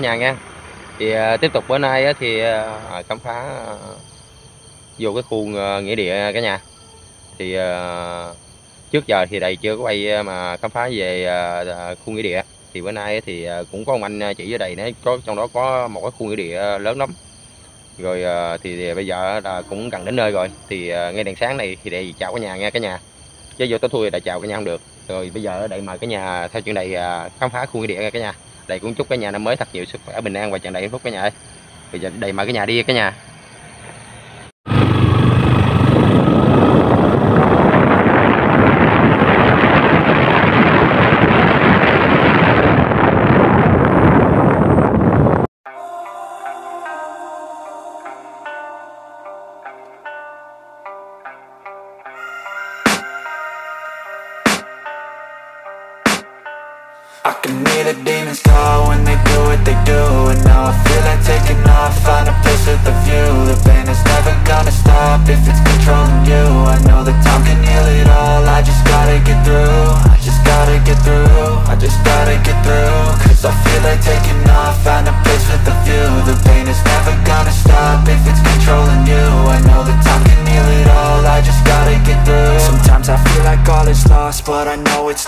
nhà nha. Thì à, tiếp tục bữa nay thì à, à, khám phá vô cái khu nghĩa địa cả nhà. Thì trước giờ thì đây chưa có quay mà khám phá về khu nghĩa địa. Thì bữa nay thì cũng có ông anh chỉ ở đây nữa có trong đó có một cái khu nghĩa địa lớn lắm. Rồi thì, bây giờ là cũng gần đến nơi rồi. Thì ngay đèn sáng này thì để chào cả nhà nha cả nhà. Chứ vô tối thui đã chào cả nhà không được. Rồi bây giờ ở đây mời cả nhà theo chuyện này khám phá khu nghĩa địa nha cả nhà đây cũng chúc cả nhà năm mới thật nhiều sức khỏe, bình an và tràn đầy hạnh phúc cả nhà ơi. Bây giờ đầy mở cái nhà đi cả nhà.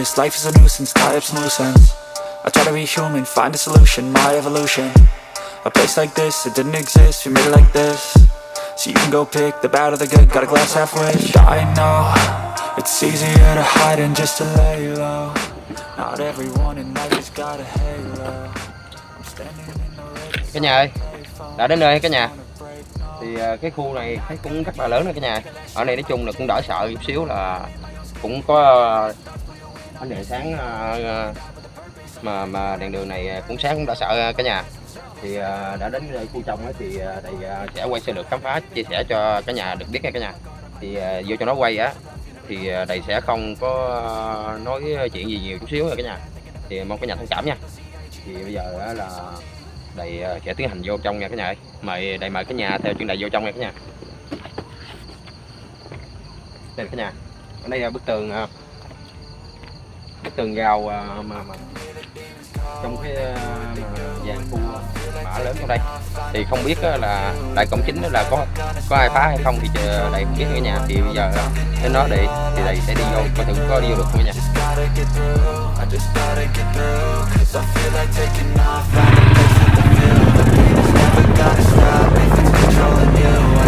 this, life is a nuisance, tie up some loose ends I try to be human, find a solution, my evolution. A place like this, it didn't exist, we made it like this. So you can go pick the bad or the good, got a glass halfway I know, it's easier to hide than just to lay low Not everyone in life has got a halo. I'm standing in the red cả nhà ơi đã đến nơi cả nhà. Thì à, cái khu này thấy cũng rất là lớn đó cả nhà. Ở đây nói chung là cũng đỡ sợ chút xíu là cũng có ánh đèn sáng ờ, ờ, mà mà đèn đường này cũng sáng cũng đã sợ cả nhà. Thì ờ, đã đến khu trồng thì thầy sẽ quay sơ được khám phá, chia sẻ cho cả nhà được biết nha cả nhà. Thì vô cho nó quay á, thì thầy sẽ không có nói chuyện gì nhiều chút xíu rồi cả nhà. Thì mong cả nhà thông cảm nha. Thì bây giờ là đầy sẽ tiến hành vô trong nha cả nhà ơi. Mời đầy mời cả nhà theo chuyên đại vô trong nha cả nhà. Đây cả nhà, ở đây là bức tường cái tường rào à, mà mà trong cái à, mà dàn khu à, mã lớn trong đây. Thì không biết là đại cổng chính là có có ai phá hay không thì chờ đại không biết cả nhà. Thì bây giờ đến đó để, thì đại sẽ đi vô, coi thử có đi vô được không cả nhà. I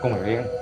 con mèo đen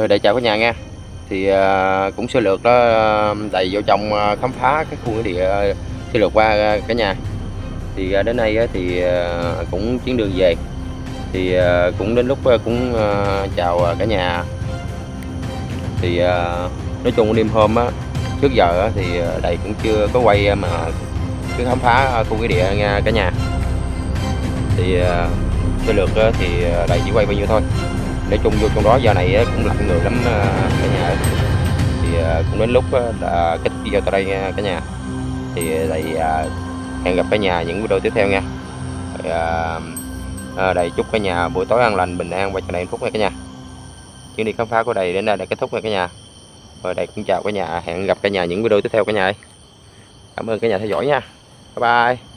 Rồi để chào cả nhà nha. Thì uh, cũng sơ lược đó đầy vô trong à, khám phá cái khu địa à, sơ lược qua cả nhà. Thì đến nay thì cũng chuyến đường về. Thì cũng đến lúc cũng chào cả nhà. Thì nói chung đêm hôm á trước giờ thì đầy cũng chưa có quay mà cứ khám phá khu cái địa nha cả nhà. Thì sơ lược thì đầy chỉ quay bao nhiêu thôi nói chung vô trong đó giờ này ờ, cũng lạnh người lắm ờ, cả nhà. Thì ờ, cũng đến lúc đã kết video tại đây nha cả nhà. Thì đây hẹn gặp cả nhà những video tiếp theo nha. À, đây chúc cả nhà buổi tối an lành bình an và tràn đầy hạnh phúc nha cả nhà. Chuyến đi khám phá của đây đến đây là kết thúc nha cả nhà. Rồi đây cũng chào cả nhà. Hẹn gặp cả nhà những video tiếp theo cả nhà cảm ơn cả nhà theo dõi nha. Bye bye.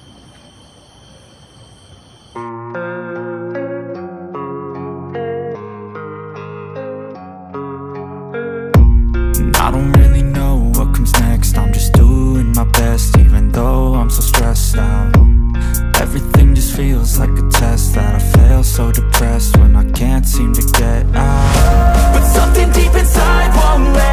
stressed out Everything just feels like a test that I fail So depressed when I can't seem to get out. But something deep inside won't let